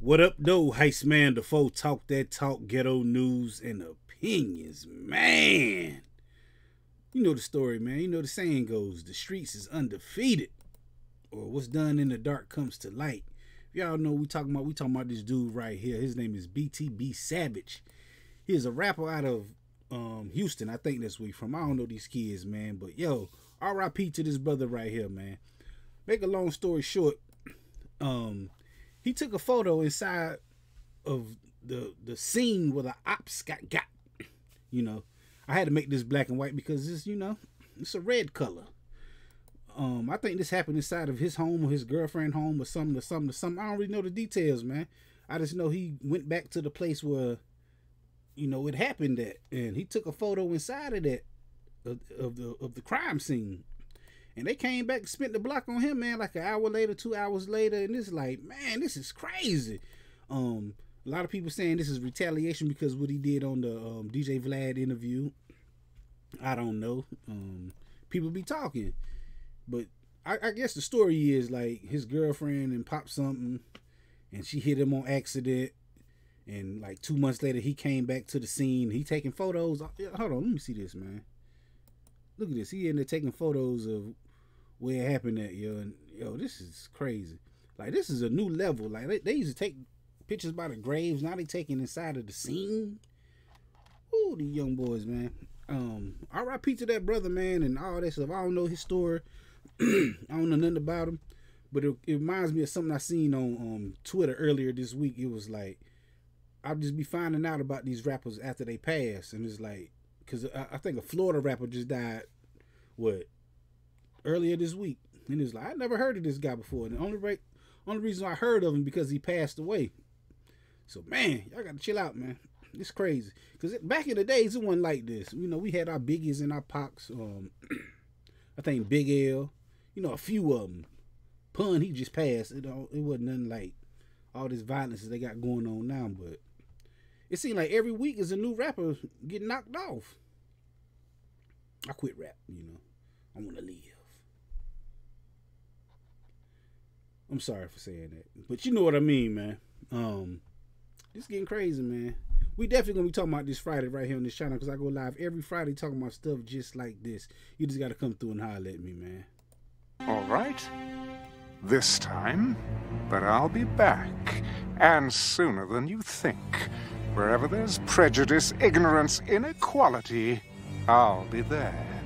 What up, though, Heist Man? Da Foe talk that talk, ghetto news and opinions, man. You know the story, man. You know the saying goes: the streets is undefeated, or what's done in the dark comes to light. Y'all know we talking about. We talking about this dude right here. His name is BTB Savage. He is a rapper out of um, Houston. I think this week from. I don't know these kids, man. But yo, R.I.P. to this brother right here, man. Make a long story short, um, he took a photo inside of the the scene where the ops got got. You know, I had to make this black and white because it's you know it's a red color. Um, I think this happened inside of his home or his girlfriend home or something or something or something. I don't really know the details, man. I just know he went back to the place where, you know, it happened at, and he took a photo inside of that, of, of the of the crime scene. And they came back and spent the block on him, man, like an hour later, two hours later, and it's like, man, this is crazy. Um, a lot of people saying this is retaliation because what he did on the um, DJ Vlad interview. I don't know. Um, people be talking, but I, I guess the story is like his girlfriend and popped something, and she hit him on accident. And like two months later, he came back to the scene. He taking photos. Hold on, let me see this, man. Look at this. He in there taking photos of where it happened at, yo. And yo, this is crazy. Like this is a new level. Like they, they used to take pictures by the graves. Now they taking inside of the scene. Ooh, the young boys, man. Um, R.I.P. to that brother, man, and all that stuff. I don't know his story. I don't know nothing about him, but it, it, reminds me of something I seen on um, Twitter earlier this week. It was like I'll just be finding out about these rappers after they pass, and it's like because I, I think a Florida rapper just died. What earlier this week, and it's like I never heard of this guy before. And the only right, only reason I heard of him because he passed away. So man, y'all gotta chill out, man. It's crazy because back in the days it wasn't like this. You know, we had our biggies and our pox. Um, I think Big L. You know, a few of them. Pun, he just passed. It all, it wasn't nothing like all this violence they got going on now, but it seemed like every week is a new rapper getting knocked off. I quit rap, you know. I want to live. I'm sorry for saying that, but you know what I mean, man. Um, it's getting crazy, man. We definitely gonna be talking about this Friday right here on this channel because I go live every Friday talking about stuff just like this. You just gotta come through and holler at me, man. All right. This time, but I'll be back, and sooner than you think. Wherever there's prejudice, ignorance, inequality, I'll be there.